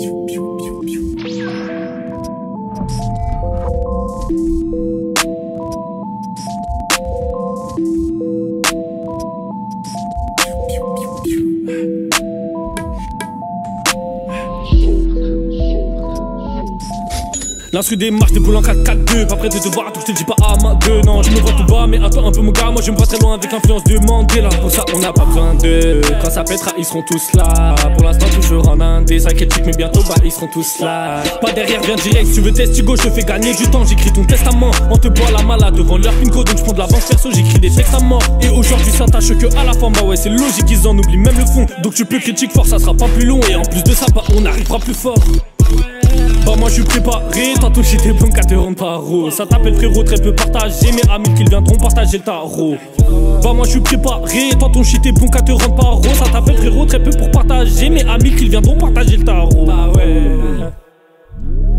pew, pew. L'instru démarche des boules en 4-4-2 Pas prêt de te voir tout, je te dis pas à ma deux Non, je me vois tout bas, mais attends un peu mon gars. Moi je me vois très loin avec influence de Mandela. Pour ça on n'a pas besoin d'eux Quand ça pètera, ils seront tous là. Pour l'instant toujours en indé, ça critique mais bientôt bah ils seront tous là. Pas derrière, viens direct, si tu veux testigo, je te fais gagner du temps. J'écris ton testament, on te boit la malade devant leur pinko Donc je prends de l'avance perso, j'écris des textes à mort. Et aujourd'hui ça tâche que à la fin, bah ouais c'est logique, ils en oublient même le fond. Donc tu peux critiquer fort, ça sera pas plus long. Et en plus de ça, bah on arrivera plus fort bah moi je suis préparé, tantôt j'étais bon qu'à te rendre paro Ça t'appelle frérot, très peu partagé, mes amis qu'ils viendront partager le tarot. Bah moi je suis préparé, tantôt j'étais bon qu'à te rendre paro Ça t'appelle frérot, très peu pour partager, mes amis qu'ils viendront partager le tarot. Bah ouais.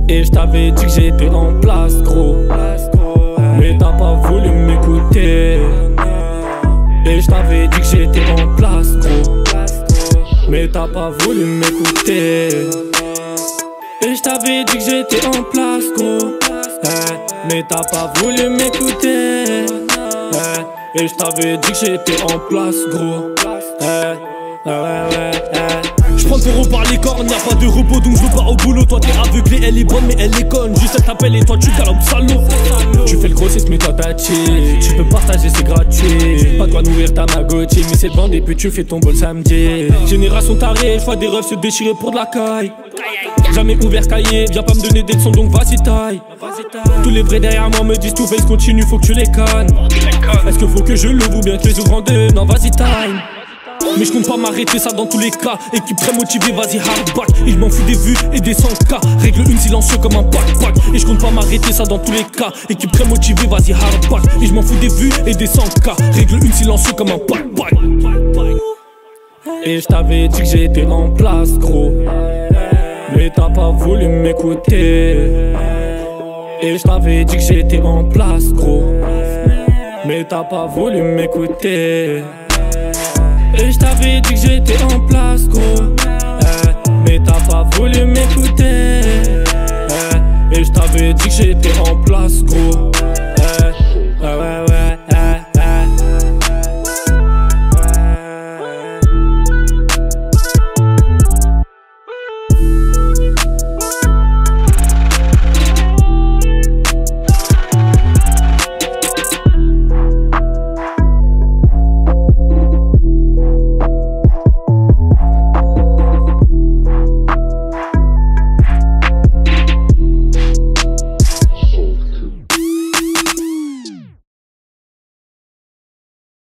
Et je t'avais dit que j'étais en place gros Mais t'as pas voulu m'écouter. Et je t'avais dit que j'étais en place gros Mais t'as pas voulu m'écouter et je t'avais dit que j'étais en place, gros. Eh, mais t'as pas voulu m'écouter. Eh, et je t'avais dit que j'étais en place, gros. Eh, ouais, ouais, Je prends taureau par les cornes, y'a pas de repos donc je pas au boulot. Toi t'es aveuglé, elle est bonne mais elle est conne. Juste elle t'appelle et toi tu galopes salaud. Tu fais le grossiste mais toi t'as Tu peux partager, c'est gratuit. Quoi nourrir ta magotie, mais c'est bande et puis tu fais ton bol samedi. Génération tarée, je vois des refs se déchirer pour de la caille. Jamais ouvert cahier, viens pas me donner des leçons donc vas-y taille. Tous les vrais derrière moi me disent tout face continue, faut que tu les cannes. Est-ce que faut que je l'ouvre ou bien que les ouvre en deux? Non, vas-y time. Mais je compte pas m'arrêter ça dans tous les cas. Équipe très motivée, vas-y hardback Il m'en fout des vues et des 100k Règle une silencieux comme un pack Et je compte pas m'arrêter ça dans tous les cas. Équipe très motivée, vas-y hardback Et je m'en fous des vues et des 100k Règle une silencieux comme un pack Et je t'avais dit que j'étais en place gros. Mais t'as pas voulu m'écouter. Et je t'avais dit que j'étais en place gros. Mais t'as pas voulu m'écouter T'avais dit que j'étais en place gros. Mais t'as pas voulu m'écouter